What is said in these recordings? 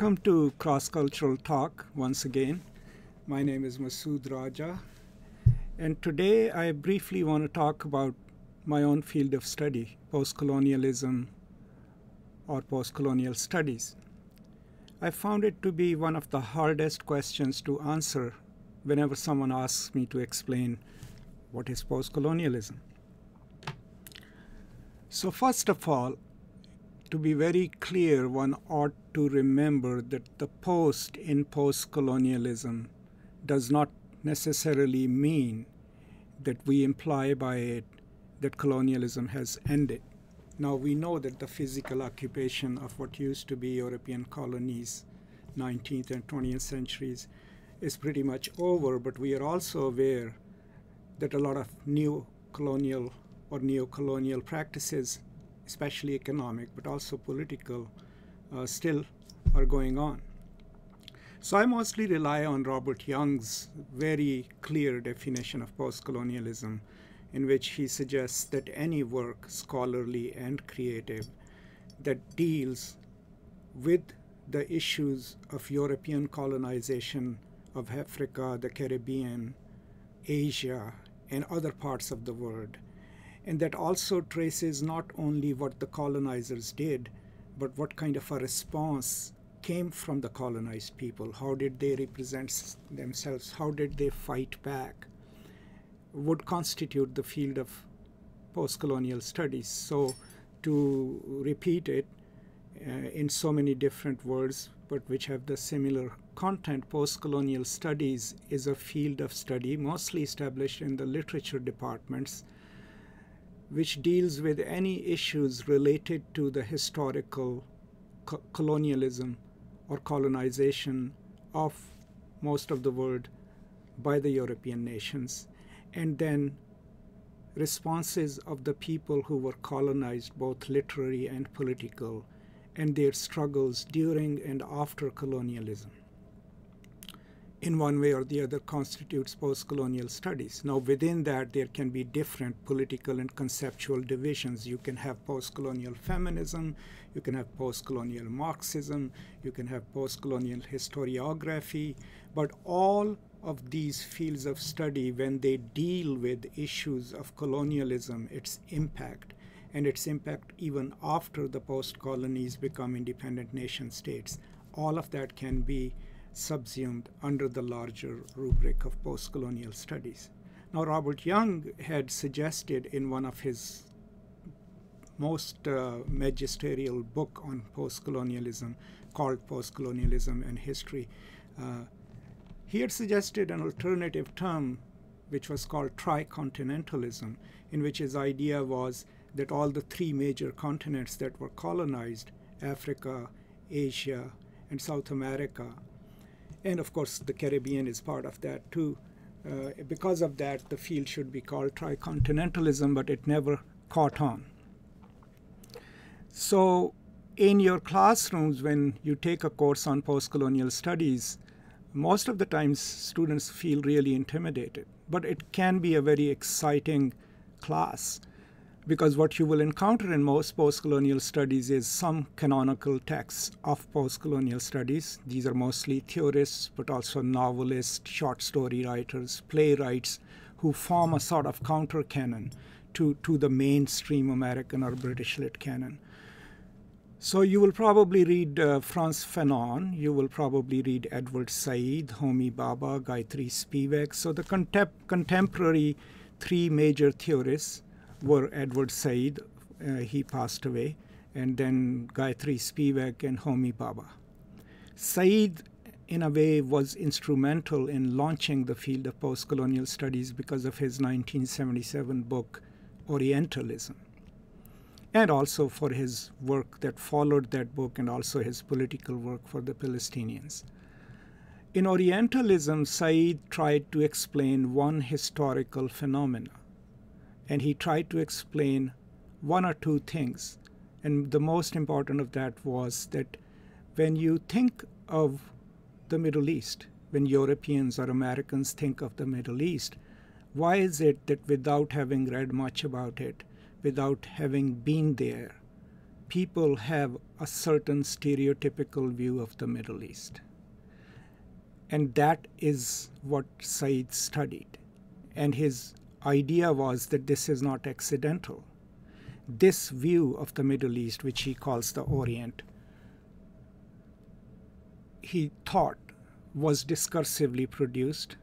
Welcome to Cross Cultural Talk once again. My name is Masood Raja, and today I briefly want to talk about my own field of study, postcolonialism or postcolonial studies. I found it to be one of the hardest questions to answer whenever someone asks me to explain what is postcolonialism. So, first of all, to be very clear, one ought to remember that the post in post colonialism does not necessarily mean that we imply by it that colonialism has ended. Now, we know that the physical occupation of what used to be European colonies, 19th and 20th centuries, is pretty much over, but we are also aware that a lot of new colonial or neo colonial practices especially economic, but also political, uh, still are going on. So I mostly rely on Robert Young's very clear definition of postcolonialism, in which he suggests that any work, scholarly and creative, that deals with the issues of European colonization of Africa, the Caribbean, Asia, and other parts of the world and that also traces not only what the colonizers did, but what kind of a response came from the colonized people. How did they represent themselves? How did they fight back? Would constitute the field of post colonial studies. So, to repeat it uh, in so many different words, but which have the similar content, post colonial studies is a field of study mostly established in the literature departments which deals with any issues related to the historical co- colonialism or colonization of most of the world by the European nations, and then responses of the people who were colonized, both literary and political, and their struggles during and after colonialism in one way or the other constitutes post-colonial studies. Now within that there can be different political and conceptual divisions. You can have post-colonial feminism, you can have post-colonial Marxism, you can have post-colonial historiography, but all of these fields of study when they deal with issues of colonialism, its impact, and its impact even after the post-colonies become independent nation states, all of that can be subsumed under the larger rubric of postcolonial studies. Now, Robert Young had suggested in one of his most uh, magisterial book on postcolonialism called Postcolonialism and History, uh, he had suggested an alternative term which was called tricontinentalism, in which his idea was that all the three major continents that were colonized, Africa, Asia, and South America, and of course, the Caribbean is part of that too. Uh, because of that, the field should be called tricontinentalism, but it never caught on. So, in your classrooms, when you take a course on postcolonial studies, most of the times students feel really intimidated, but it can be a very exciting class because what you will encounter in most postcolonial studies is some canonical texts of postcolonial studies. These are mostly theorists, but also novelists, short story writers, playwrights who form a sort of counter canon to, to the mainstream American or British lit canon. So you will probably read uh, Frantz Fanon, you will probably read Edward Said, Homi Bhabha, Gayatri Spivak. So the contemporary three major theorists were Edward Said, uh, he passed away, and then Gayatri Spivak and Homi Bhabha. Said, in a way, was instrumental in launching the field of postcolonial studies because of his 1977 book, Orientalism, and also for his work that followed that book and also his political work for the Palestinians. In Orientalism, Said tried to explain one historical phenomenon and he tried to explain one or two things. And the most important of that was that when you think of the Middle East, when Europeans or Americans think of the Middle East, why is it that without having read much about it, without having been there, people have a certain stereotypical view of the Middle East. And that is what Said studied. And his idea was that this is not accidental. This view of the Middle East, which he calls the Orient, he thought was discursively produced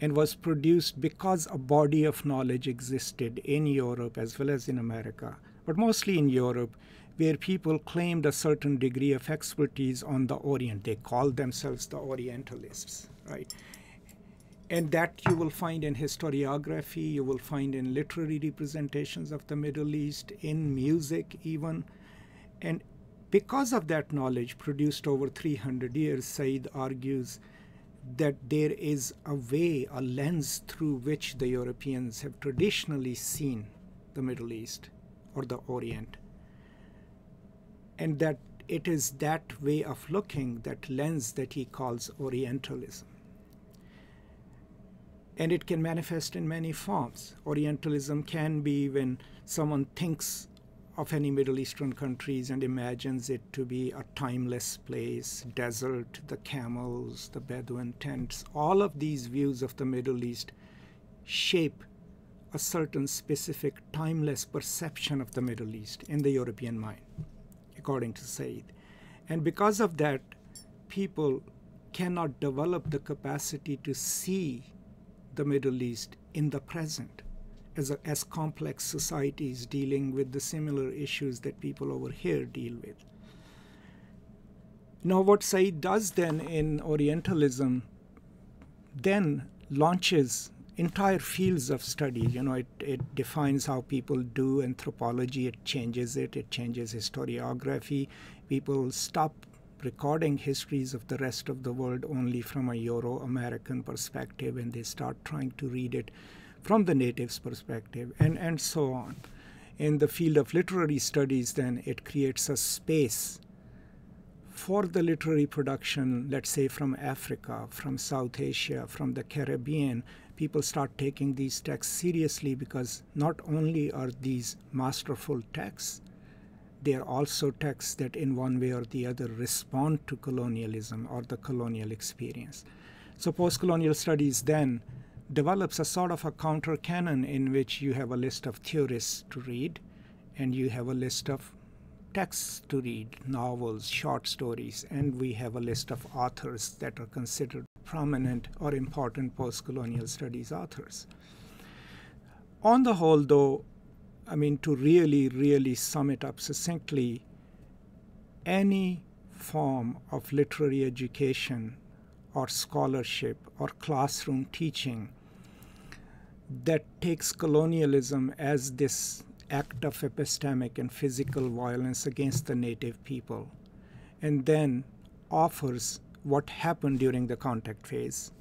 and was produced because a body of knowledge existed in Europe as well as in America, but mostly in Europe, where people claimed a certain degree of expertise on the Orient. They called themselves the Orientalists, right? And that you will find in historiography, you will find in literary representations of the Middle East, in music, even. And because of that knowledge produced over 300 years, Said argues that there is a way, a lens through which the Europeans have traditionally seen the Middle East or the Orient. And that it is that way of looking, that lens that he calls Orientalism. And it can manifest in many forms. Orientalism can be when someone thinks of any Middle Eastern countries and imagines it to be a timeless place, desert, the camels, the Bedouin tents. All of these views of the Middle East shape a certain specific timeless perception of the Middle East in the European mind, according to Said. And because of that, people cannot develop the capacity to see the Middle East in the present as, a, as complex societies dealing with the similar issues that people over here deal with. Now, what Said does then in Orientalism then launches entire fields of study. You know, it, it defines how people do anthropology, it changes it, it changes historiography. People stop recording histories of the rest of the world only from a Euro American perspective and they start trying to read it from the natives' perspective, and, and so on. In the field of literary studies, then it creates a space for the literary production, let's say from Africa, from South Asia, from the Caribbean, people start taking these texts seriously because not only are these masterful texts, they are also texts that, in one way or the other, respond to colonialism or the colonial experience. So, post colonial studies then develops a sort of a counter canon in which you have a list of theorists to read and you have a list of texts to read, novels, short stories, and we have a list of authors that are considered prominent or important post colonial studies authors. On the whole, though, I mean, to really, really sum it up succinctly, any form of literary education or scholarship or classroom teaching that takes colonialism as this act of epistemic and physical violence against the native people and then offers what happened during the contact phase.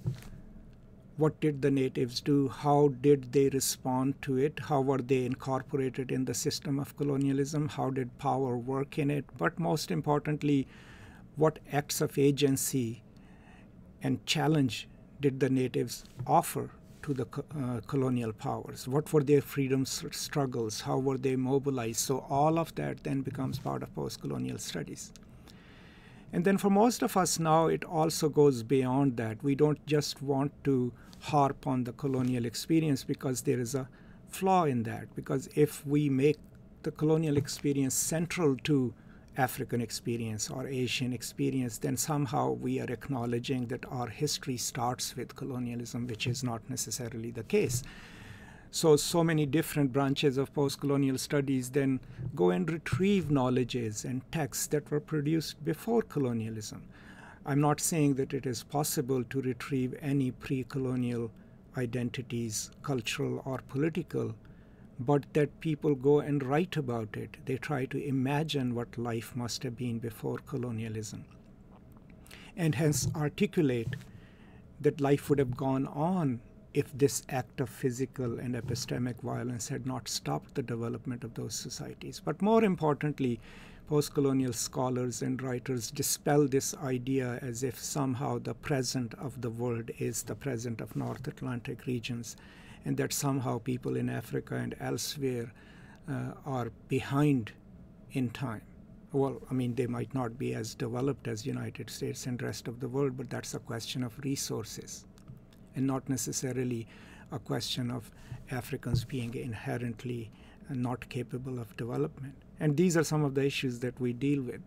What did the natives do? How did they respond to it? How were they incorporated in the system of colonialism? How did power work in it? But most importantly, what acts of agency and challenge did the natives offer to the uh, colonial powers? What were their freedom struggles? How were they mobilized? So, all of that then becomes part of post colonial studies. And then for most of us now, it also goes beyond that. We don't just want to harp on the colonial experience because there is a flaw in that. Because if we make the colonial experience central to African experience or Asian experience, then somehow we are acknowledging that our history starts with colonialism, which is not necessarily the case. So, so many different branches of post colonial studies then go and retrieve knowledges and texts that were produced before colonialism. I'm not saying that it is possible to retrieve any pre colonial identities, cultural or political, but that people go and write about it. They try to imagine what life must have been before colonialism, and hence articulate that life would have gone on if this act of physical and epistemic violence had not stopped the development of those societies. But more importantly, post colonial scholars and writers dispel this idea as if somehow the present of the world is the present of North Atlantic regions and that somehow people in Africa and elsewhere uh, are behind in time. Well, I mean, they might not be as developed as United States and rest of the world, but that's a question of resources and not necessarily a question of Africans being inherently not capable of development. And these are some of the issues that we deal with.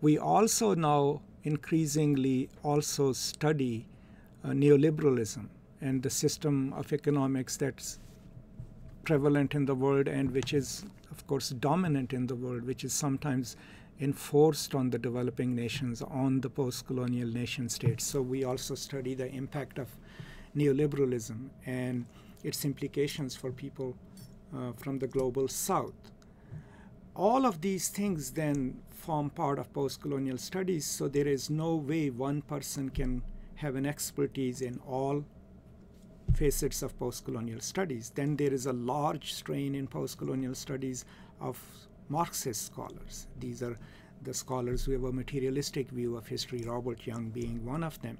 We also now increasingly also study uh, neoliberalism and the system of economics that's prevalent in the world and which is, of course, dominant in the world, which is sometimes enforced on the developing nations, on the post colonial nation states. So we also study the impact of neoliberalism and its implications for people uh, from the global south. All of these things then form part of post colonial studies, so there is no way one person can have an expertise in all facets of post colonial studies. Then there is a large strain in post colonial studies of Marxist scholars. These are the scholars who have a materialistic view of history, Robert Young being one of them.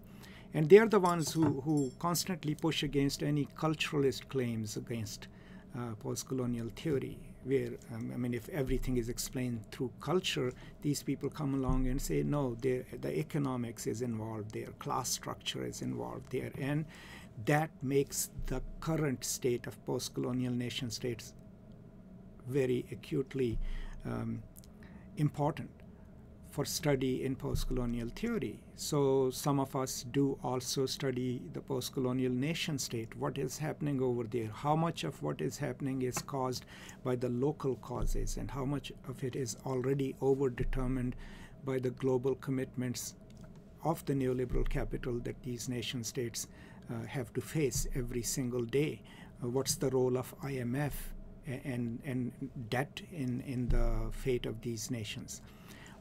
And they're the ones who, who constantly push against any culturalist claims against uh, post colonial theory, where, um, I mean, if everything is explained through culture, these people come along and say, no, the economics is involved there, class structure is involved there. And that makes the current state of post colonial nation states very acutely um, important for study in post-colonial theory. So some of us do also study the post-colonial nation state, what is happening over there, how much of what is happening is caused by the local causes and how much of it is already overdetermined by the global commitments of the neoliberal capital that these nation states uh, have to face every single day. Uh, what's the role of IMF and, and debt in, in the fate of these nations?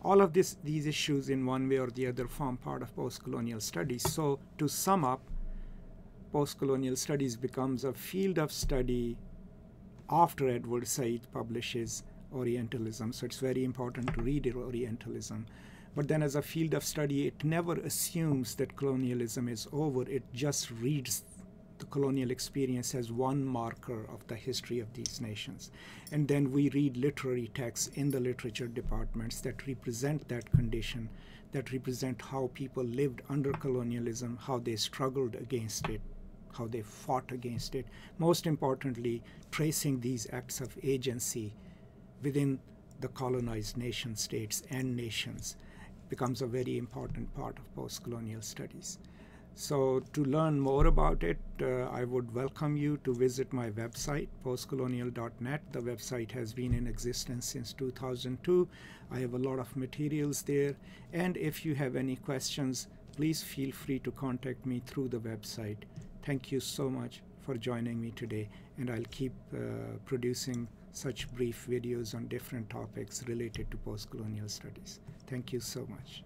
All of this, these issues in one way or the other form part of post-colonial studies. So to sum up, post-colonial studies becomes a field of study after Edward Said publishes Orientalism. So it's very important to read Orientalism. But then as a field of study, it never assumes that colonialism is over. It just reads the colonial experience as one marker of the history of these nations. And then we read literary texts in the literature departments that represent that condition, that represent how people lived under colonialism, how they struggled against it, how they fought against it. Most importantly, tracing these acts of agency within the colonized nation states and nations becomes a very important part of post colonial studies. So, to learn more about it, uh, I would welcome you to visit my website, postcolonial.net. The website has been in existence since 2002. I have a lot of materials there. And if you have any questions, please feel free to contact me through the website. Thank you so much for joining me today, and I'll keep uh, producing such brief videos on different topics related to postcolonial studies. Thank you so much.